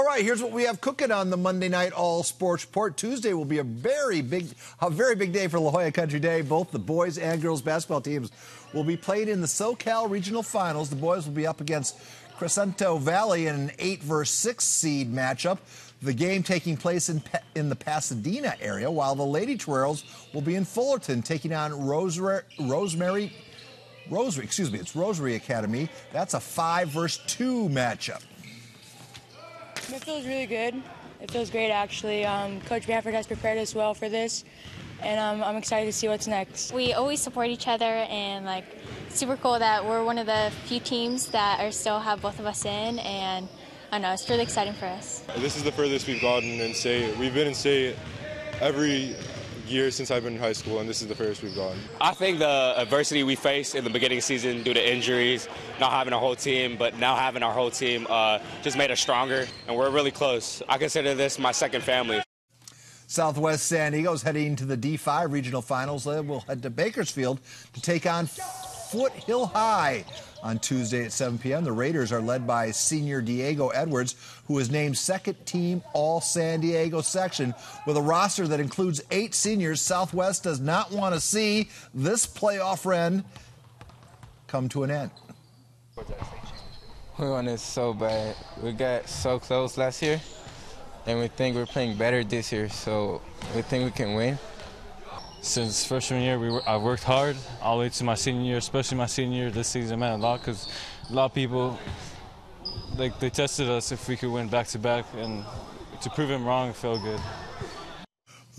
All right, here's what we have cooking on the Monday Night All Sports Report. Tuesday will be a very big, a very big day for La Jolla Country Day. Both the boys and girls basketball teams will be played in the SoCal Regional Finals. The boys will be up against Crescenta Valley in an eight versus six seed matchup. The game taking place in in the Pasadena area, while the Lady Toreros will be in Fullerton taking on Rosemary. Rosemary Rosary, excuse me, it's Rosary Academy. That's a five versus two matchup. It feels really good. It feels great, actually. Um, Coach Bamford has prepared us well for this, and um, I'm excited to see what's next. We always support each other, and like, super cool that we're one of the few teams that are still have both of us in, and I know it's really exciting for us. This is the furthest we've gotten in state. We've been in state every years since I've been in high school, and this is the first we've gone. I think the adversity we faced in the beginning of the season due to injuries, not having a whole team, but now having our whole team uh, just made us stronger, and we're really close. I consider this my second family. Southwest San Diego's heading to the D5 regional finals. They will head to Bakersfield to take on Foothill High on Tuesday at 7 p.m. The Raiders are led by senior Diego Edwards, who is named second team All San Diego section. With a roster that includes eight seniors, Southwest does not want to see this playoff run come to an end. We want it so bad. We got so close last year, and we think we're playing better this year, so we think we can win since freshman year, we I worked hard all the way to my senior year, especially my senior year. This season meant a lot because a lot of people, like they tested us if we could win back to back, and to prove them wrong, felt good.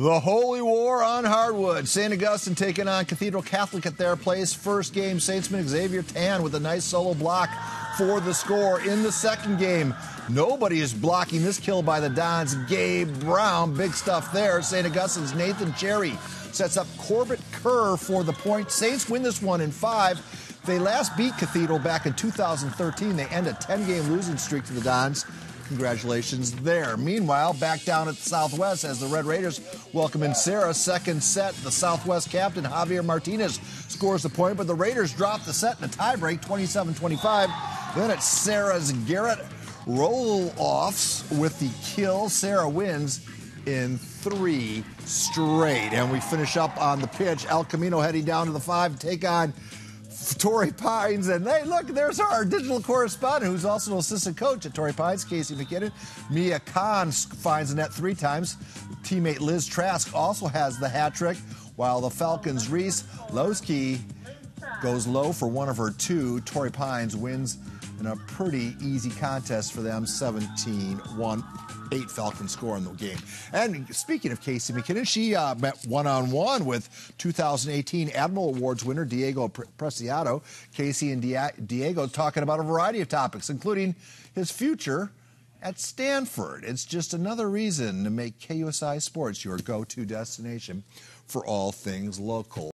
The Holy War on hardwood. St. Augustine taking on Cathedral Catholic at their place. First game, Saintsman Xavier Tan with a nice solo block for the score. In the second game, nobody is blocking this kill by the Dons. Gabe Brown, big stuff there. St. Augustine's Nathan Cherry sets up Corbett Kerr for the point. Saints win this one in five. They last beat Cathedral back in 2013. They end a 10 game losing streak to the Dons. Congratulations there. Meanwhile, back down at the Southwest as the Red Raiders welcome in Serra. Second set, the Southwest captain Javier Martinez scores the point, but the Raiders drop the set in a tiebreak 27 25. Then it's Serra's Garrett Roll-offs with the kill. Sarah wins in three straight. And we finish up on the pitch. El Camino heading down to the five take on Torrey Pines. And hey, look, there's our digital correspondent who's also an assistant coach at Torrey Pines, Casey McKinnon. Mia Khan finds the net three times. Teammate Liz Trask also has the hat trick, while the Falcons' Reese Lowski goes low for one of her two. Torrey Pines wins in a pretty easy contest for them 17 1 8 Falcons score in the game. And speaking of Casey McKinnon, she uh, met one on one with 2018 Admiral Awards winner Diego Preciado. Casey and Diego talking about a variety of topics, including his future at Stanford. It's just another reason to make KUSI Sports your go to destination for all things local.